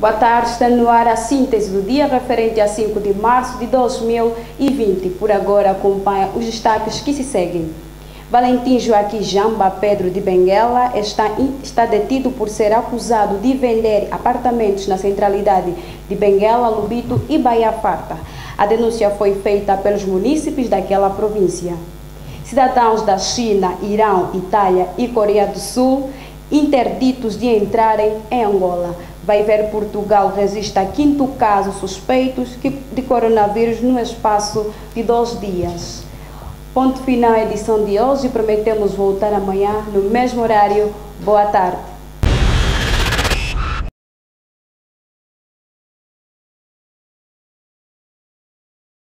Boa tarde, está no ar a síntese do dia referente a 5 de março de 2020. Por agora acompanha os destaques que se seguem. Valentim Joaquim Jamba Pedro de Benguela está, está detido por ser acusado de vender apartamentos na centralidade de Benguela, Lubito e Bahia Farta. A denúncia foi feita pelos munícipes daquela província. Cidadãos da China, Irão, Itália e Coreia do Sul interditos de entrarem em Angola. Vai ver Portugal resiste a quinto caso suspeitos de coronavírus no espaço de dois dias. Ponto final à edição de hoje. Prometemos voltar amanhã no mesmo horário. Boa tarde.